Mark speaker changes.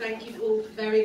Speaker 1: thank you all very, very